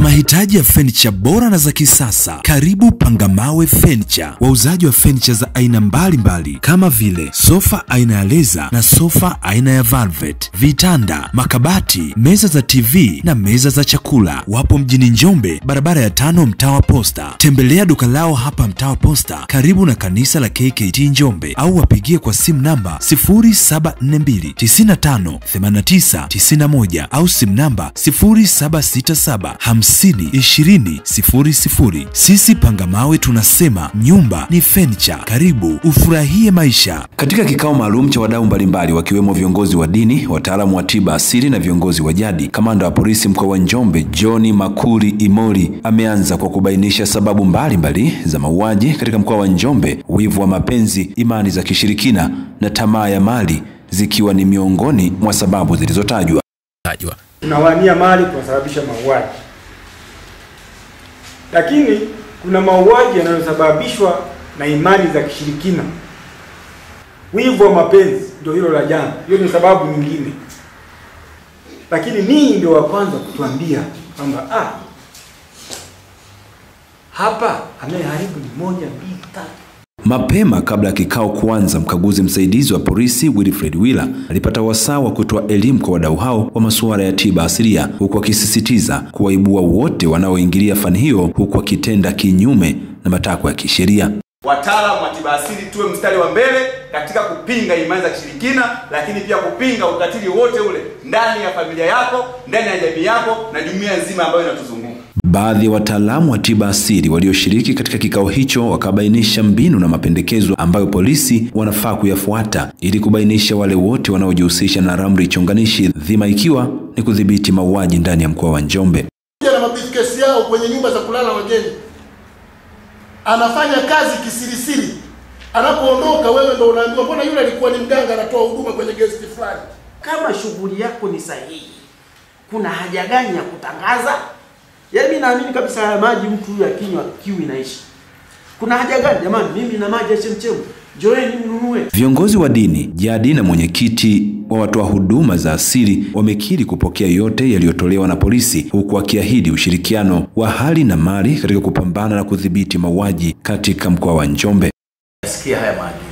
Mahitaji ya fenicha bora na za kisasa, karibu Pangamawe Fenicha, wauzaji wa fenicha za aina mbalimbali kama vile sofa aina ya leza na sofa aina ya velvet, vitanda, makabati, meza za TV na meza za chakula. Wapo mjini Njombe, barabara ya tano, mtawa wa Posta. Tembelea duka lao hapa mtawa wa Posta, karibu na kanisa la KKT Njombe, au wapigie kwa simu namba 0742 95 89 91 au simu namba 0767 50 20 00. Sisi Pangamawe tunasema nyumba ni fenicha. Karibu ufurahie maisha. Katika kikao maalum cha wadau mbalimbali wakiwemo viongozi wa dini, wataalamu wa tiba asili na viongozi wa jadi, kamanda wa polisi mkoa wa Njombe John Makuri Imori ameanza kwa kubainisha sababu mbalimbali mbali za mauaji katika mkoa wa Njombe, wivu wa mapenzi, imani za kishirikina na tamaa ya mali zikiwa ni miongoni mwa sababu zilizotajwa. tunawania mali kunasababisha mauaji, lakini kuna mauaji yanayosababishwa na imani za kishirikina. Wivu wa mapenzi ndio hilo la jana, hiyo ni sababu nyingine, lakini ninyi ndio wa kwanza kutuambia kwamba ah, hapa anayeharibu ni moja, mbili, tatu. Mapema kabla ya kikao kuanza, mkaguzi msaidizi wa polisi Wilfred Willa alipata wasaa wa kutoa elimu kwa wadau hao wa masuala ya tiba asilia, huku akisisitiza kuwaibua wote wanaoingilia fani hiyo, huku akitenda kinyume na matakwa ya kisheria. Wataalamu wa tiba asili tuwe mstari wa mbele katika kupinga imani za kishirikina, lakini pia kupinga ukatili wote ule ndani ya familia yako, ndani ya jamii yako na jumuiya nzima ambayo inatuzunguka. Baadhi ya wataalamu wa tiba asili walioshiriki katika kikao hicho wakabainisha mbinu na mapendekezo ambayo polisi wanafaa kuyafuata ili kubainisha wale wote wanaojihusisha na ramli chonganishi, dhima ikiwa ni kudhibiti mauaji ndani ya mkoa wa Njombe. na mabriefcase yao kwenye nyumba za kulala wageni, anafanya kazi kisirisiri. Anapoondoka wewe ndio unaambiwa, mbona yule alikuwa ni mganga anatoa huduma kwenye guest fulani. kama shughuli yako ni sahihi, kuna haja gani ya kutangaza? Yaani mimi naamini kabisa haya maji mtu huyu akinywa kiu inaisha. Kuna haja gani jamani? Mimi na maji ya chemchemu, njoeni mnunue. Viongozi wa dini, jadi na mwenyekiti wa watoa huduma za asili wamekiri kupokea yote yaliyotolewa na polisi, huku wakiahidi ushirikiano wa hali na mali katika kupambana na kudhibiti mauaji katika mkoa wa Njombe. Sikia haya maji